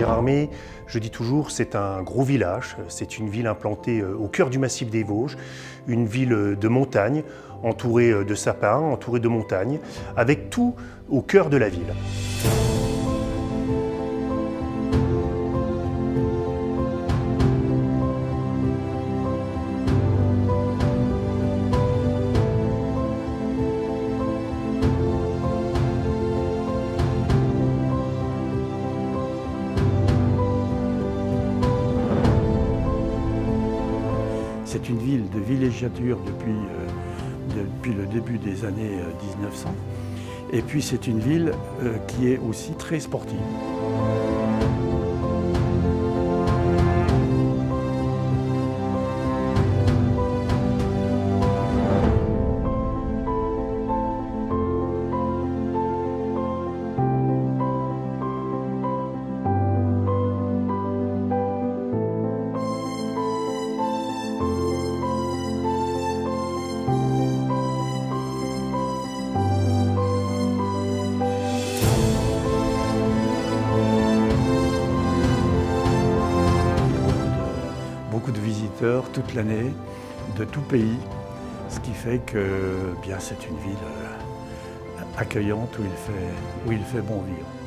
Gérardmer, je dis toujours, c'est un gros village. C'est une ville implantée euh, au cœur du massif des Vosges, une ville euh, de montagne, entourée euh, de sapins, entourée de montagnes, avec tout au cœur de la ville. C'est une ville de villégiature depuis, euh, le début des années 1900. Euh, Et puis c'est une ville euh, qui est aussi très sportive. Toute l'année, de tout pays, ce qui fait que bien c'est une ville euh, accueillante où il fait bon vivre.